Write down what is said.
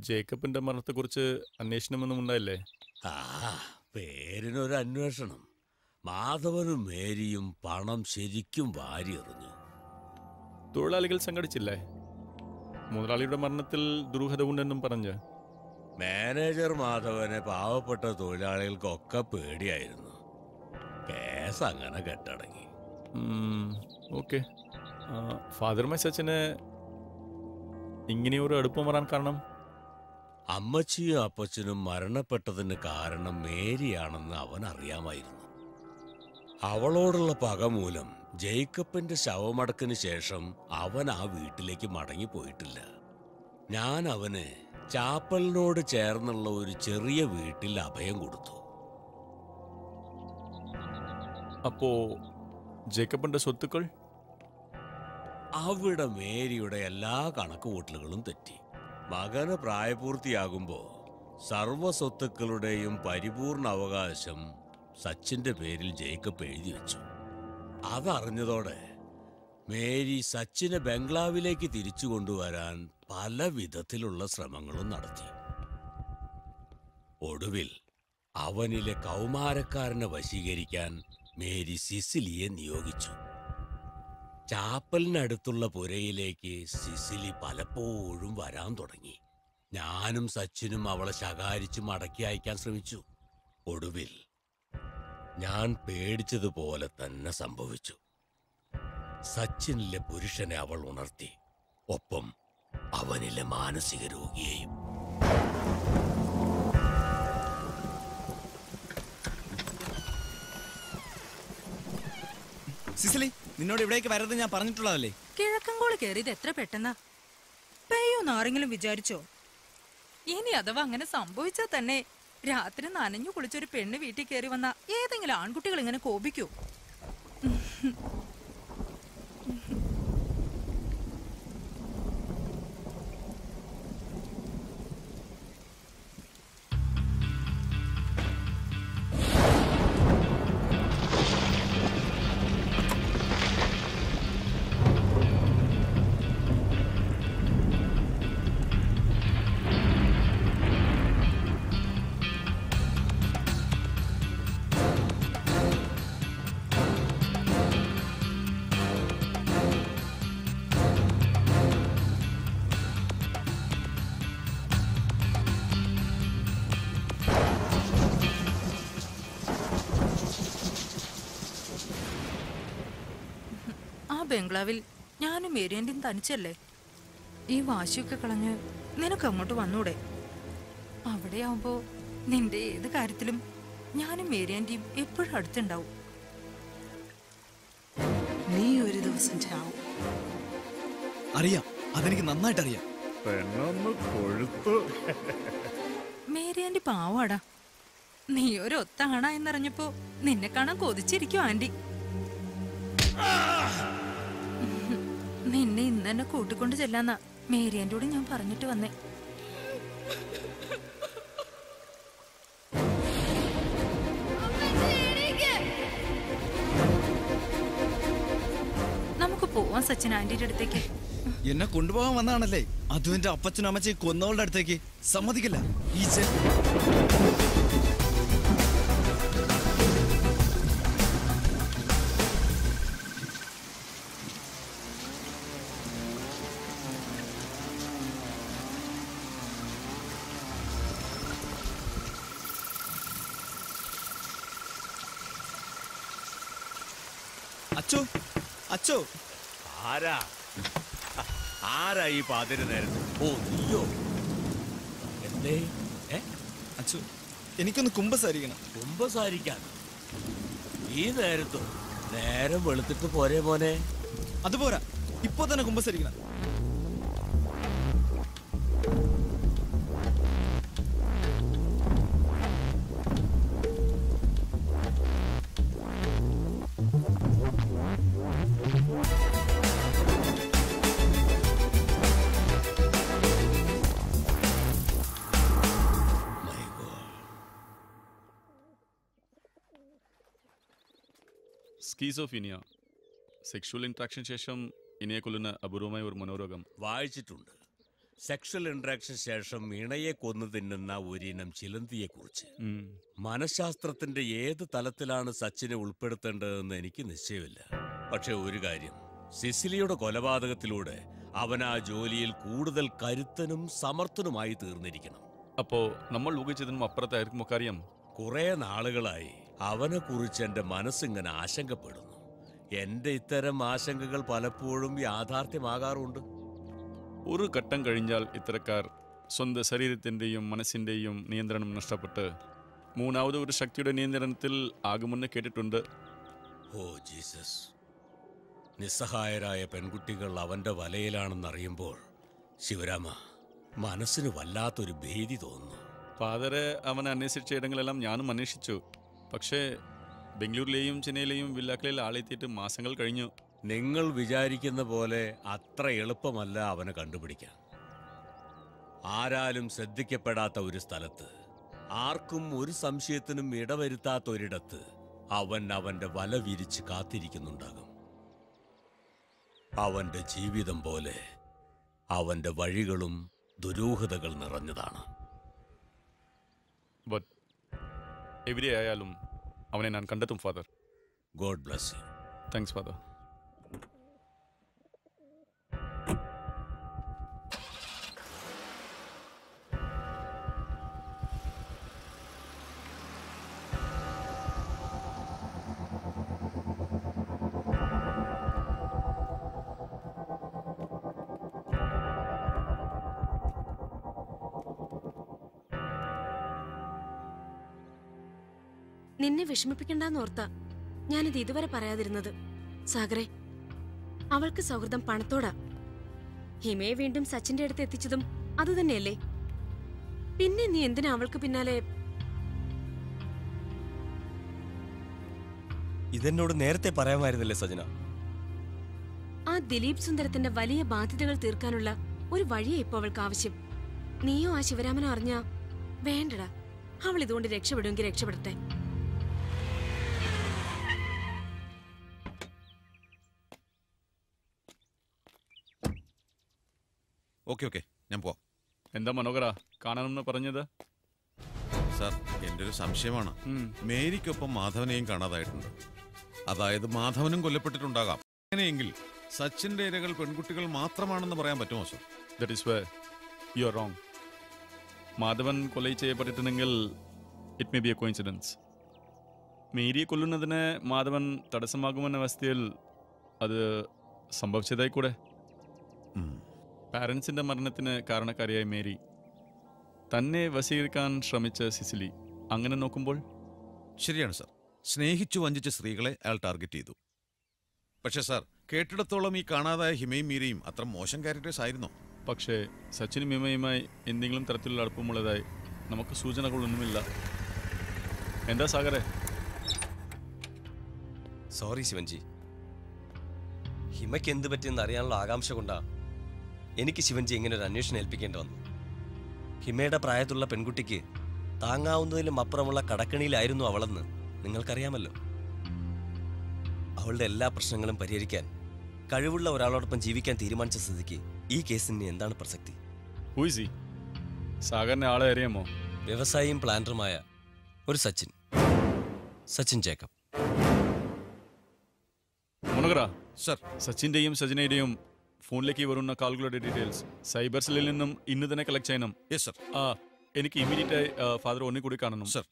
ജേക്കബിന്റെ മരണത്തെക്കുറിച്ച് അന്വേഷണമൊന്നും ഉണ്ടായില്ലേ? ആ പേരിനൊരു അന്വേഷണം. മാധവനും മേരിയും പണം ശരിക്കും വാരിയെറിഞ്ഞു. തൊഴിലാളികൾ സംഘടിച്ചില്ലേ? മുതലാളിയുടെ മരണത്തിൽ ദുരൂഹത ഉണ്ടെന്നും പറഞ്ഞ്. മാനേജർ മാധവനെ പാവപ്പെട്ട തൊഴിലാളികൾക്കൊക്കെ പേടിയായിരുന്നു. കേസ് അങ്ങനെ കെട്ടടങ്ങി. ഓക്കെ. ഫാദർ മെസ്സച്ചന് ഇങ്ങനെയൊരു അടുപ്പം വരാൻ കാരണം? അമ്മച്ചിയും അപ്പച്ചനും മരണപ്പെട്ടതിന് കാരണം മേരിയാണെന്ന് അവൻ അറിയാമായിരുന്നു. അവളോടുള്ള പക മൂലം ജേക്കബിന്റെ ശവമടക്കിന് ശേഷം അവൻ ആ വീട്ടിലേക്ക് മടങ്ങിപ്പോയിട്ടില്ല. ഞാൻ അവന് ചാപ്പലിനോട് ചേർന്നുള്ള ഒരു ചെറിയ വീട്ടിൽ അഭയം കൊടുത്തു. അപ്പോ ജേക്കബിന്റെ സ്വത്തുക്കൾ? അവിടെ മേരിയുടെ എല്ലാ കണക്കുകൂട്ടലുകളും തെറ്റി. മകന് പ്രായപൂർത്തിയാകുമ്പോൾ സർവ സ്വത്തുക്കളുടെയും പരിപൂർണ അവകാശം സച്ചിന്റെ പേരിൽ ജേക്കബ് എഴുതി വെച്ചു. അതറിഞ്ഞതോടെ മേരി സച്ചിനെ ബംഗ്ലാവിലേക്ക് തിരിച്ചു കൊണ്ടുവരാൻ പല വിധത്തിലുള്ള ശ്രമങ്ങളും നടത്തി. ഒടുവിൽ അവനിലെ കൗമാരക്കാരനെ വശീകരിക്കാൻ മേരി സിസിലിയെ നിയോഗിച്ചു. ചാപ്പലിനടുത്തുള്ള പുരയിലേക്ക് സിസിലി പലപ്പോഴും വരാൻ തുടങ്ങി. ഞാനും സച്ചിനും അവളെ ശകാരിച്ച് മടക്കി അയക്കാൻ ശ്രമിച്ചു. ഒടുവിൽ ഞാൻ പേടിച്ചതുപോലെ തന്നെ സംഭവിച്ചു. സച്ചിനിലെ പുരുഷനെ അവൾ ഉണർത്തി. ഒപ്പം അവനിലെ മാനസിക രോഗിയെയും സിസിലി നിന്നോട് ഇവിടേക്ക് വരരുത് ഞാൻ പറഞ്ഞിട്ടുള്ളതല്ലേ? കിഴക്കങ്കോൾ കയറിയത് എത്ര പെട്ടെന്നാ? പെയ്യോന്ന് ആരെങ്കിലും വിചാരിച്ചോ? ഇനി അഥവാ അങ്ങനെ സംഭവിച്ചാൽ തന്നെ രാത്രി നനഞ്ഞു കുളിച്ചൊരു പെണ്ണ് വീട്ടിൽ കയറി വന്ന ഏതെങ്കിലും ആൺകുട്ടികൾ ഇങ്ങനെ കോപിക്കൂ? ബംഗ്ലാവിൽ ഞാനും മേരിയന്റെയും തനിച്ചല്ലേ? ഈ വാശിയൊക്കെ കളഞ്ഞ് നിനക്ക് അങ്ങോട്ട് വന്നൂടെ? അവിടെയാവുമ്പോൾ നിന്റെ ഏത് കാര്യത്തിലും ഞാനും മേരിയന്റെയും എപ്പോഴും അടുത്തുണ്ടാവും. നീ ഒരു ദിവസം ചാവും. അറിയാം. അതെനിക്ക് നന്നായിട്ട് അറിയാം മേരിയാന്റി പാവാടാ. നീ ഒരു ഒത്താണ എന്നറിഞ്ഞപ്പോ നിന്നെ കാണാൻ കൊതിച്ചിരിക്കും ആന്റി ഇന്ന് തന്നെ കൂട്ടിക്കൊണ്ട് ചെല്ലാന്നാ. മേരിയന്റെ ഞാൻ പറഞ്ഞിട്ട് വന്നേ. നമുക്ക് പോവാം സച്ചിൻ ആന്റിയുടെ അടുത്തേക്ക്. എന്നെ കൊണ്ടുപോകാൻ വന്നാണല്ലേ അതും എന്റെ അപ്പച്ചനും അമ്മച്ചയും കൊന്നവളുടെ അടുത്തേക്ക്. സമ്മതിക്കില്ല. ഈ അച്ചോ അച്ചോ. ആരാ? ആരാ ഈ പാതിര നേരത്ത്? ഓ നീയോ? എന്തേ? ഏ? അച്ചോ എനിക്കൊന്ന് കുമ്പസാരിക്കണം. കുമ്പസാരിക്കാൻ? ഈ നേരത്തോ? നേരം വെളുത്തിട്ട് പോരെ മോനെ. അതുപോരാ ഇപ്പൊ തന്നെ കുമ്പസരിക്കണം. സ്കീസോഫീനിയ സെക്ഷുവൽ ഇൻട്രാക്ഷൻ ശേഷം ഇണയെ കൊല്ലുന്ന അപൂർവമായ ഒരു മനോരോഗം. വായിച്ചിട്ടുണ്ട്. സെക്ഷൽ ഇന്ററാക്ഷൻ ശേഷം ഇണയെ കൊന്നു തിന്നുന്ന ഒരിനം ചിലന്തിയെക്കുറിച്ച്. കുറിച്ച് മനഃശാസ്ത്രത്തിന്റെ ഏത് തലത്തിലാണ് സച്ചിനെ ഉൾപ്പെടുത്തേണ്ടതെന്ന് എനിക്ക് നിശ്ചയമില്ല. പക്ഷെ ഒരു കാര്യം സിസിലിയുടെ കൊലപാതകത്തിലൂടെ അവൻ ആ ജോലിയിൽ കൂടുതൽ കരുത്തനും സമർത്ഥനുമായി തീർന്നിരിക്കണം. അപ്പോ നമ്മൾ ഊഹിച്ചതിനും അപ്പുറത്തായിരിക്കും കാര്യം കുറെ നാളുകളായി അവനെക്കുറിച്ച് എന്റെ മനസ്സിങ്ങനെ ആശങ്കപ്പെടുന്നു. എന്റെ ഇത്തരം ആശങ്കകൾ പലപ്പോഴും യാഥാർത്ഥ്യമാകാറുണ്ട്. ഒരു ഘട്ടം കഴിഞ്ഞാൽ ഇത്തരക്കാർ സ്വന്തം ശരീരത്തിന്റെയും മനസ്സിന്റെയും നിയന്ത്രണം നഷ്ടപ്പെട്ട് മൂന്നാമത് ഒരു ശക്തിയുടെ നിയന്ത്രണത്തിൽ ആകുമെന്ന് കേട്ടിട്ടുണ്ട്. Oh Jesus. നിസ്സഹായരായ പെൺകുട്ടികൾ അവന്റെ വലയിലാണെന്നറിയുമ്പോൾ ശിവരാമ മനസ്സിന് വല്ലാത്തൊരു ഭീതി തോന്നുന്നു. ഫാദറെ അവൻ അന്വേഷിച്ച ഇടങ്ങളെല്ലാം ഞാനും അന്വേഷിച്ചു. പക്ഷേ ബംഗളൂരിലെയും ചെന്നൈയിലെയും വില്ലാക്കളിൽ ആളെത്തിയിട്ട് മാസങ്ങൾ കഴിഞ്ഞു. നിങ്ങൾ വിചാരിക്കുന്ന പോലെ അത്ര എളുപ്പമല്ല അവനെ കണ്ടുപിടിക്കാൻ. ആരാലും ശ്രദ്ധിക്കപ്പെടാത്ത ഒരു സ്ഥലത്ത് ആർക്കും ഒരു സംശയത്തിനും ഇടവരുത്താത്ത ഒരിടത്ത് അവൻ അവന്റെ വല വിരിച്ച് കാത്തിരിക്കുന്നുണ്ടാകും. അവന്റെ ജീവിതം പോലെ അവന്റെ വഴികളും ദുരൂഹതകൾ നിറഞ്ഞതാണ്. എവിടെ ആയാലും അവനെ ഞാൻ കണ്ടെത്തും father. God bless you. Thanks father. നിന്നെ വിഷമിപ്പിക്കണ്ടെന്ന് ഓർത്ത ഞാനിത് ഇതുവരെ പറയാതിരുന്നത്. സാഗറെ അവൾക്ക് സൗഹൃദം പണത്തോടാ. ഹിമയെ വീണ്ടും സച്ചിന്റെ അടുത്ത് എത്തിച്ചതും അതുതന്നെയല്ലേ പിന്നെ നീ എന്തിനാ അവൾക്ക് പിന്നാലെ? ഇതെന്നോട് നേരത്തെ പറയാമായിരുന്നില്ലേ സജന? ആ ദിലീപ് സുന്ദരത്തിന്റെ വലിയ ബാധ്യതകൾ തീർക്കാനുള്ള ഒരു വഴിയെ ഇപ്പൊ അവൾക്ക് ആവശ്യം. നീയോ ആ ശിവരാമനോ അറിഞ്ഞ വേണ്ടടാ. അവൾ ഇതുകൊണ്ട് രക്ഷപ്പെടുമെങ്കിൽ രക്ഷപ്പെടട്ടെ. Okay okay. ഞാൻ പോവാം. എന്താ മനോഹര? കാണണമെന്ന് പറഞ്ഞത്? സാർ എന്റെ ഒരു സംശയമാണ് മേരിക്കൊപ്പം മാധവനെയും കാണാതായിട്ടുണ്ട്. അതായത് മാധവനും കൊല്ലപ്പെട്ടിട്ടുണ്ടാകാം. അങ്ങനെയെങ്കിൽ സച്ചിന്റെ ഇരകൾ പെൺകുട്ടികൾ മാത്രമാണെന്ന് പറയാൻ പറ്റുമോ sir? That is way you are wrong Madhavan കൊല ചെയ്യപ്പെട്ടിട്ടുണ്ടെങ്കിൽ it may be a coincidence മേരിയെ കൊല്ലുന്നതിന് മാധവൻ തടസ്സമാകുമെന്ന അവസ്ഥയിൽ അത് സംഭവിച്ചതായി കൂടെ ഉം. പാരൻസിന്റെ മരണത്തിന് കാരണക്കാരിയായ മേരി. തന്നെ വശീകരിക്കാൻ ശ്രമിച്ച സിസിലി. അങ്ങനെ നോക്കുമ്പോൾ ശരിയാണ് സാർ. സ്നേഹിച്ചു വഞ്ചിച്ച സ്ത്രീകളെ അയാൾ ടാർഗറ്റ് ചെയ്തു. പക്ഷേ സാർ കേട്ടിടത്തോളം ഈ കാണാതായ ഹിമയും മീരയും അത്ര മോശം ക്യാരക്ടേഴ്സ് ആയിരുന്നോ. പക്ഷേ സച്ചിനും ഹിമയുമായി എന്തെങ്കിലും തരത്തിലുള്ള അടുപ്പമുള്ളതായി നമുക്ക് സൂചനകളൊന്നുമില്ല. എന്താ സാഗറെ സോറി ശിവൻജി. ഹിമയ്ക്ക് എന്ത് പറ്റിയെന്ന് അറിയാനുള്ള ആകാംക്ഷ കൊണ്ടാ എനിക്ക് ശിവൻജി ഇങ്ങനെ ഒരു അന്വേഷണം ഏൽപ്പിക്കേണ്ടി വന്നു. ഹിമയുടെ പ്രായത്തിലുള്ള പെൺകുട്ടിക്ക് താങ്ങാവുന്നതിലും അപ്പുറമുള്ള കടക്കണിയിലായിരുന്നു അവളെന്ന് നിങ്ങൾക്കറിയാമല്ലോ. അവളുടെ എല്ലാ പ്രശ്നങ്ങളും പരിഹരിക്കാൻ കഴിവുള്ള ഒരാളോടൊപ്പം ജീവിക്കാൻ തീരുമാനിച്ച സ്ഥിതിക്ക് ഈ കേസിന് എന്താണ് പ്രസക്തി? സാഗറിനെ ആളെ അറിയാമോ? വ്യവസായിയും പ്ലാനറുമായ ഒരു സച്ചിൻ. സച്ചിൻ ജേക്കബ്. സർ. സച്ചിന്റെയും സജിനയുടെയും ഫോണിലേക്ക് വരുന്ന കാളുകളുടെ ഡീറ്റെയിൽസ് സൈബർ സെല്ലിൽ നിന്നും ഇന്ന് തന്നെ കളക്ട് ചെയ്യണം. യെസ് സർ എനിക്ക് ഇമ്മീഡിയറ്റ് ആയി ഫാദർ ഒന്നിക്കൂടി കാണണം സർ